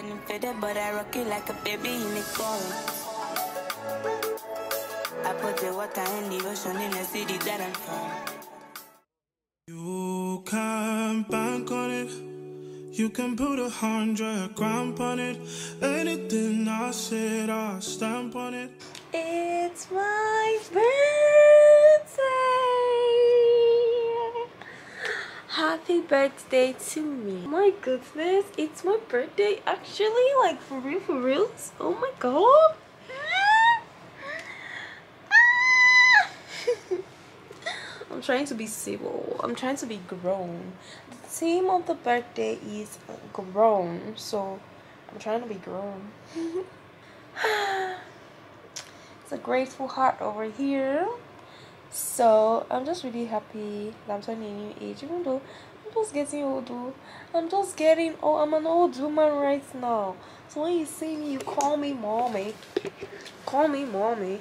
getting faded, but I rock it like a baby in a cone. I put the water in the ocean in the city that I'm from. You can bank on it. You can put a hundred grand on it. Anything I said, I stamp on it. It's my birthday! Happy birthday to me. My goodness, it's my birthday actually, like for real, for real. Oh my god. I'm trying to be civil. I'm trying to be grown. The theme of the birthday is grown, so I'm trying to be grown. it's a grateful heart over here. So I'm just really happy that I'm turning a new age, even though I'm just getting older. I'm just getting oh I'm an old woman right now. So when you see me, you call me mommy. Call me mommy.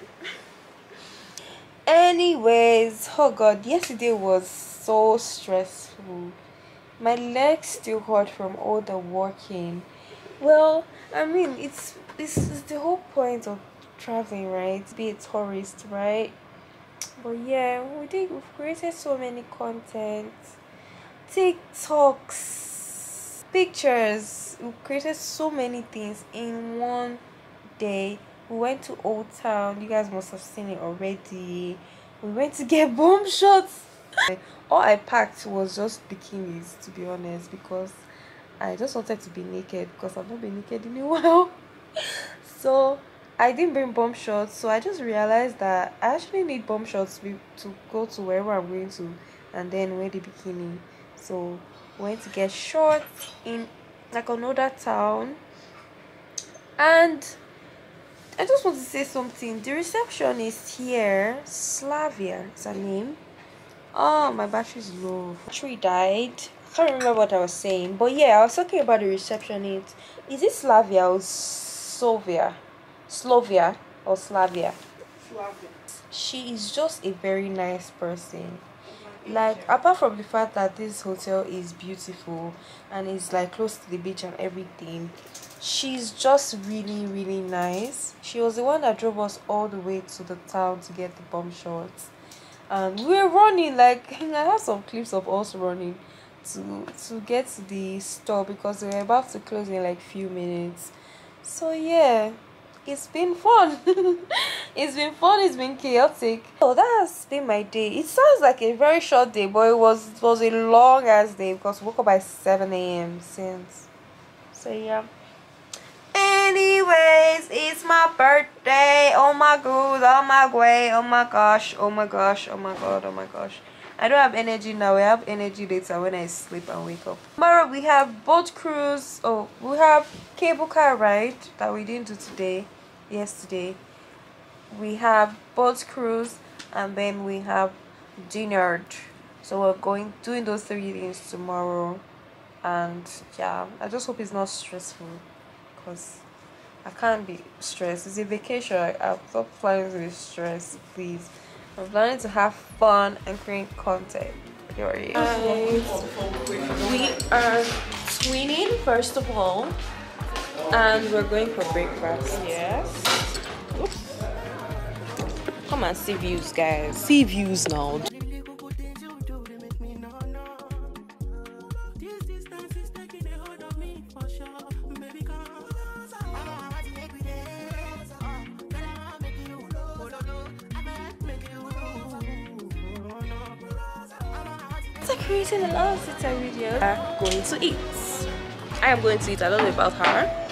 Anyways, oh god, yesterday was so stressful. My legs still hurt from all the walking. Well, I mean, it's this is the whole point of traveling, right? To be a tourist, right? But yeah, we did. We've created so many content, TikToks, pictures. We created so many things in one day. We went to Old Town. You guys must have seen it already. We went to get bomb shots. All I packed was just bikinis, to be honest, because I just wanted to be naked because I've not been naked in a while. so I didn't bring bomb shots, so I just realized that I actually need bomb shots to, be, to go to wherever I'm going to and then wear the bikini. So went to get shorts in like another town and I just want to say something. The receptionist here, Slavia, is her name. Oh, my battery's low. Battery died. I can't remember what I was saying, but yeah, I was talking about the receptionist. Is it Slavia or Slovia? Slovia or Slavia? Slavia. She is just a very nice person. Like apart from the fact that this hotel is beautiful and is like close to the beach and everything, she's just really really nice. She was the one that drove us all the way to the town to get the bomb shots. And we were running like I have some clips of us running to to get to the store because we were about to close in like few minutes. So yeah, it's been fun. it's been fun, it's been chaotic. Oh that has been my day. It sounds like a very short day, but it was it was a long ass day because we woke up by 7 a.m. since. So yeah. Anyways, it's my birthday. Oh my god, oh my way, oh my gosh, oh my gosh, oh my god, oh my gosh. I don't have energy now. I have energy later when I sleep and wake up. Tomorrow we have boat cruise. Oh, we have cable car ride that we didn't do today, yesterday. We have boat cruise and then we have dinner. So we're going doing those three things tomorrow. And yeah, I just hope it's not stressful because I can't be stressed. It's a vacation. I, I've stopped planning to be stressed, please. I'm planning to have fun and create content. Are we are twinning first of all, and we're going for breakfast. Yes. Come and see views, guys. See views now. After creating a lot of videos, are going to eat. I am going to eat. I don't know about her.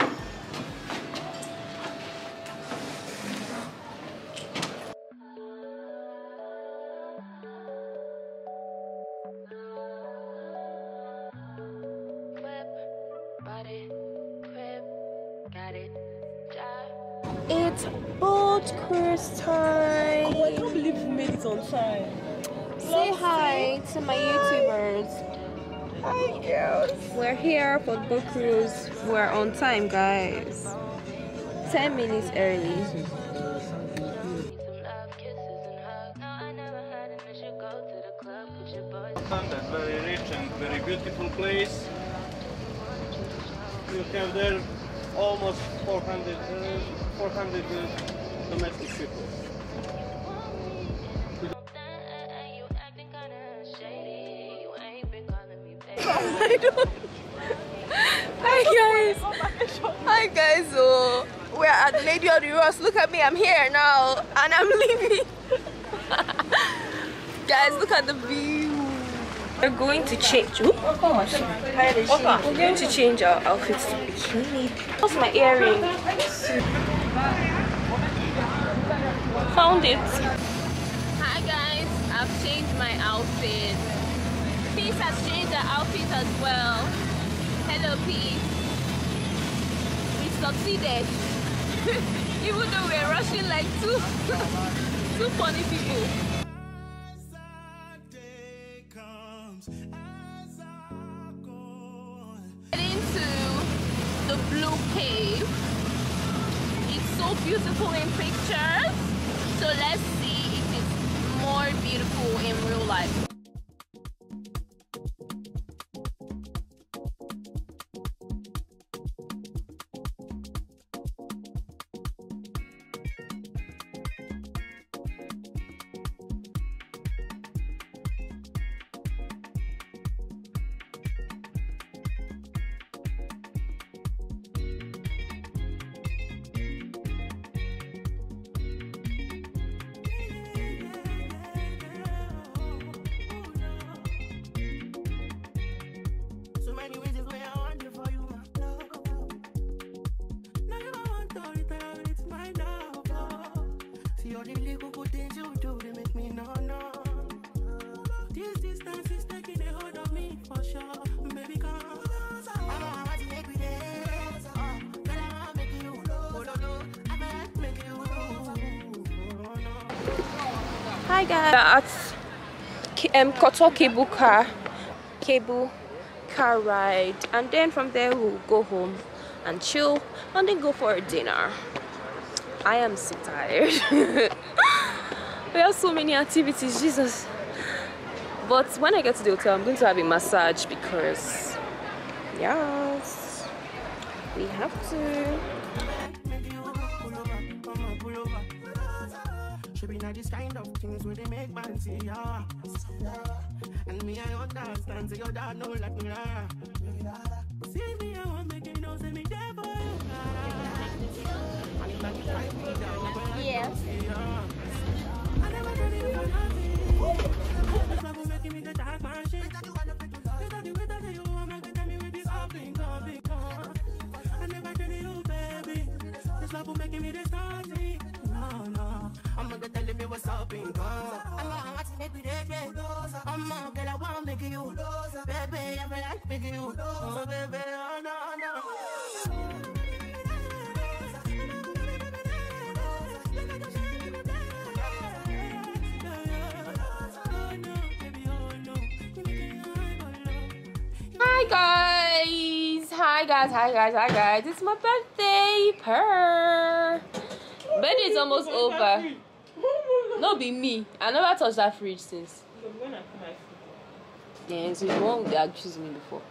On time. Say hi to my YouTubers. Hi, girls. We're here for the boat cruise. We're on time, guys. 10 minutes early. That's very rich and very beautiful place. You have there almost 400, uh, 400 uh, domestic people. Hi guys. Hi guys. So we're at Lady of the Rocks. Look at me. I'm here now, and I'm leaving. guys, look at the view. We're going to change. We're going to change our outfits to bikini. What's my earring? Found it. Hi guys, I've changed my outfit. Peace has changed her outfit as well. Hello Peace. We succeeded. Even though we're rushing like two two funny people. As our day comes, as I go. Heading to the blue cave. It's so beautiful in pictures. So let's see if it's more beautiful in real life. Hi guys. At um, Kotor Cable Car, Cable Car ride, and then from there we'll go home and chill, and then go for a dinner. I am so tired. we have so many activities, Jesus. But when I get to the hotel, I'm going to have a massage because, yes, we have to. Not this kind of things where they make man see ya. And me, I understand, say your dad know like me. See me, I want make you know, say me there for you. And if I can me down, I'm see ya. I never tell you guys! Hi guys, hi guys. It's my birthday. Purr. Is almost over. No be me. I never touched that fridge since. Yeah, so you won't accuse me before.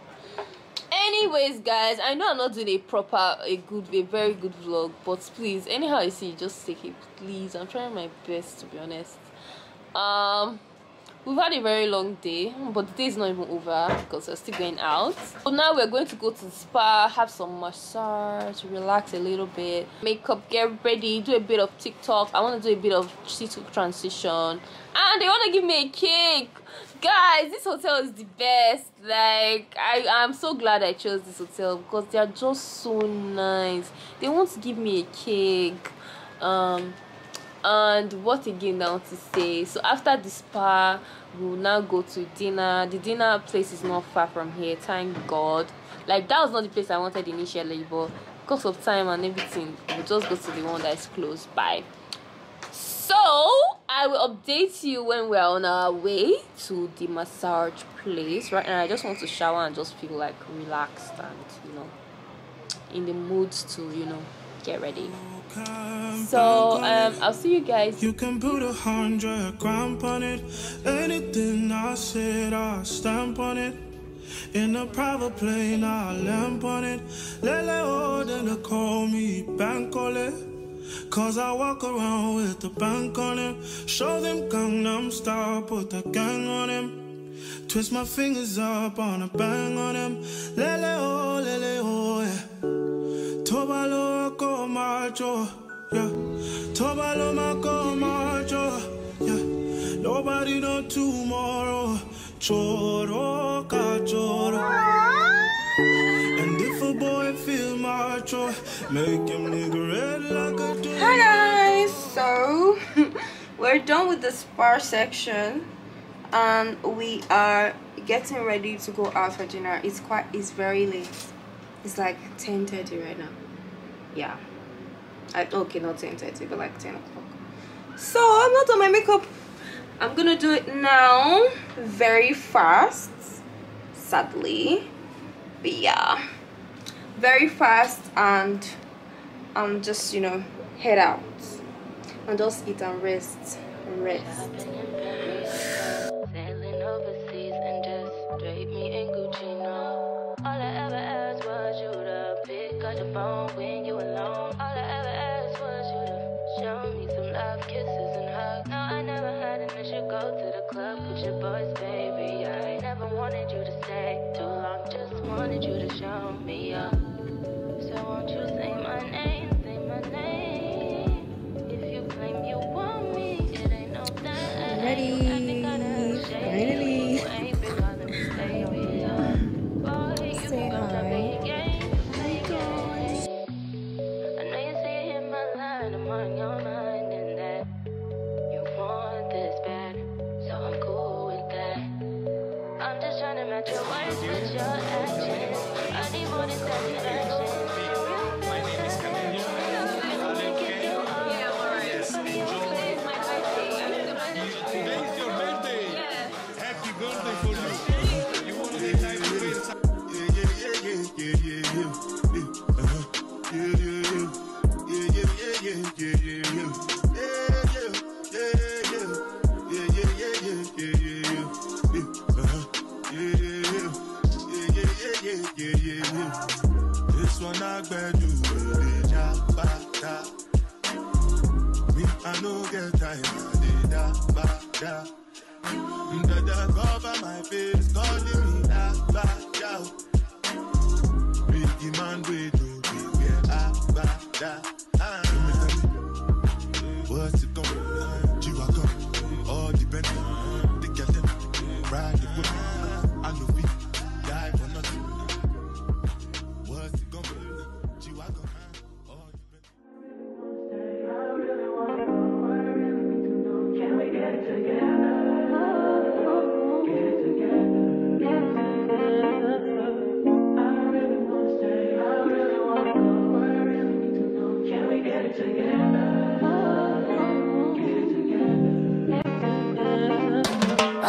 Anyways, guys, I know I'm not doing a proper, a good, a very good vlog, but please, anyhow you see, just take it, please. I'm trying my best to be honest. Um, we've had a very long day, but the day is not even over because we're still going out. So now we're going to go to the spa, have some massage, relax a little bit, makeup, get ready, do a bit of TikTok. I want to do a bit of TikTok transition, and they want to give me a cake. Guys, this hotel is the best. Like, I I'm so glad I chose this hotel because they are just so nice. They want to give me a cake. Um, and what again I want to say so after the spa we'll now go to dinner. The dinner place is not far from here thank god. Like that was not the place i wanted initially but because of time and everything we'll just go to the one that is close by. So i will update you when we're on our way to the massage place. Right now i just want to shower and just feel like relaxed and you know in the mood to you know get ready so um i'll see you guys You can put a hundred gram on it. Anything I said, I stamp on it. In a private plane, I lamp on it. Lele, oh, then call me Bankole. Cause I walk around with the bank on him. Show them Gangnam style, put the gang on him. Twist my fingers up on a bang on him. Lele oh, lele oh, yeah. Tobalo Nobody know tomorrow. Choro. And if a boy feel make him. Hi guys, so we're done with the spa section and we are getting ready to go out for dinner. It's quite it's very late. It's like 10:30 right now. Yeah. I, okay, not 10:30, but like 10 o'clock. So I'm not on my makeup. I'm gonna do it now, very fast, sadly. But yeah, very fast and and just you know head out and just eat and rest rest and no. All I ever asked was you to pick up the phone me up.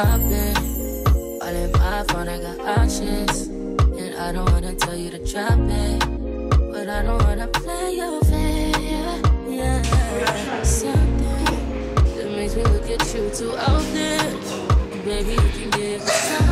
I've been all in my phone, I got options. And I don't wanna tell you to drop it. But I don't wanna play your fair. Yeah, something that makes me look at you too often. Baby, you can give me something.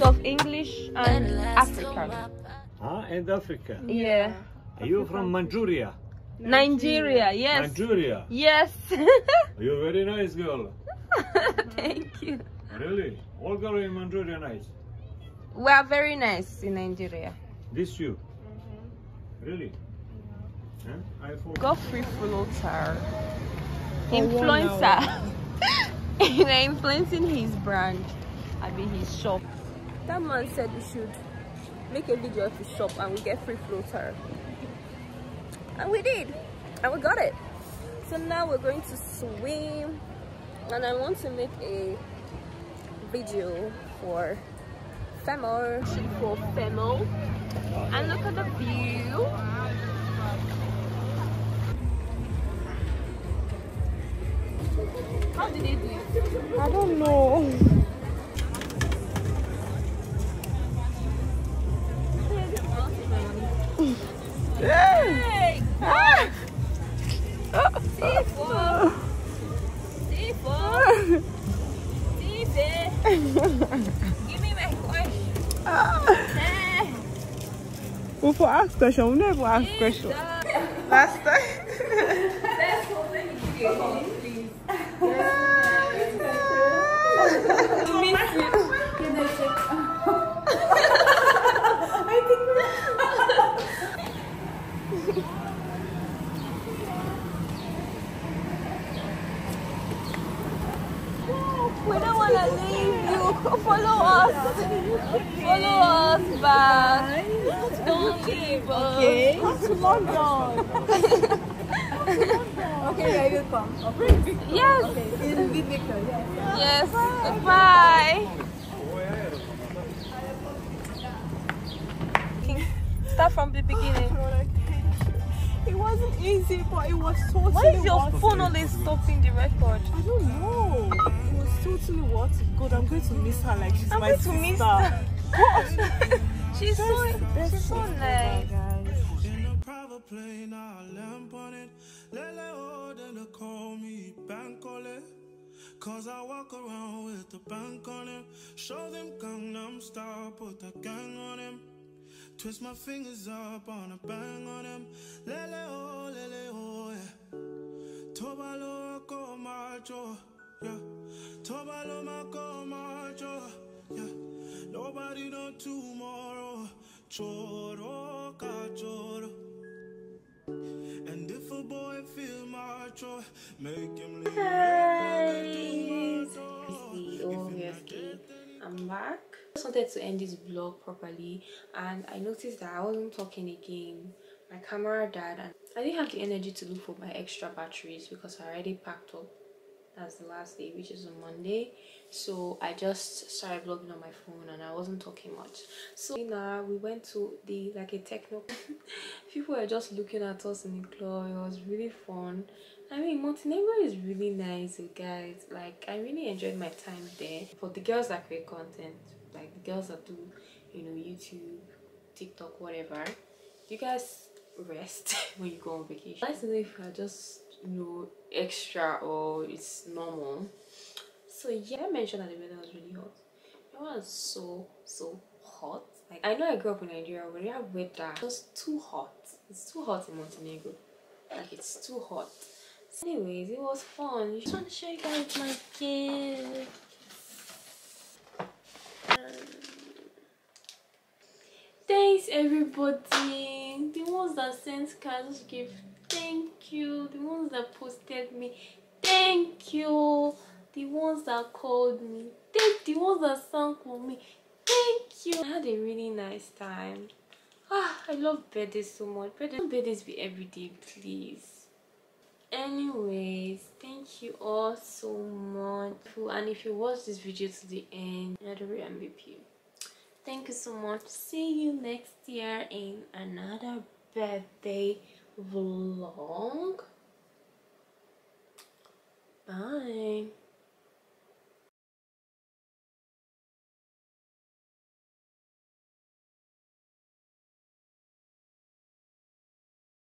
Baby? of english and african Huh? And Africa. yeah Are you from Manchuria? nigeria yes Manchuria. yes You're a very nice girl. thank you Really? All girl in Manchuria nice. we are very nice in nigeria This you? Really? Huh? I thought. godfrey floater oh, influencer We're influencing his brand. I mean his shop. That man said we should make a video of his shop and we get free floater. And we did. And we got it. So now we're going to swim. And I want to make a video for Femo. For Femo. And look at the view. How did they do it? I don't know. Give me my question. Hey! We'll for ask question. We'll never ask question. Uh, Last time. We don't want to leave you. Follow us. Follow us back. Don't leave us. Okay. To London. okay, yeah, you come. Yes. In Vivica, yeah. Yes. Bye. Start from the beginning. It wasn't easy, but it was totally Why is your phone it. always stopping the record? I don't know. It was totally what? God, I'm going to miss her like she's I'm my going to sister. miss her. She's so That's she's so nice. guys. In a private plane, I lamp on it. Lele oh, then they call me Bankole. Cause I walk around with the bank on him. Show them Gangnam Style, put the gang on him. Twist my fingers up on a bang on him. Lele oh, lele oh, yeah. Tobalo ko macho, yeah. Tobalo mako macho, yeah. Nobody know tomorrow. Choro ka choro. And if a boy feel macho, make him leave. Obviously, I'm back. I just wanted to end this vlog properly, and I noticed that I wasn't talking again. My camera died, and I didn't have the energy to look for my extra batteries because I already packed up. That's the last day, which is on Monday. So I just started vlogging on my phone, and I wasn't talking much. So now we went to the like a techno. People were just looking at us in the club. It was really fun. I mean, Montenegro is really nice, you guys. Like, I really enjoyed my time there. For the girls that create content, like the girls that do, you know, YouTube, TikTok, whatever, you guys rest when you go on vacation. I like know if you're just, you know, extra or it's normal. So, yeah, I mentioned that the weather was really hot. It was so, so hot. Like, I know I grew up in Nigeria, but we have weather just too hot. It's too hot in Montenegro. Like, it's too hot. So anyways, it was fun. I just want to show you guys my gift. Thanks everybody. The ones that sent cards gift, thank you. The ones that posted me, thank you. The ones that called me, thank the ones that sang for me, thank you. I had a really nice time. Ah, I love birthdays so much. Birthdays, birthdays be every day, please anyways thank you all so much and if you watch this video to the end another mvp thank you so much see you next year in another birthday vlog. Bye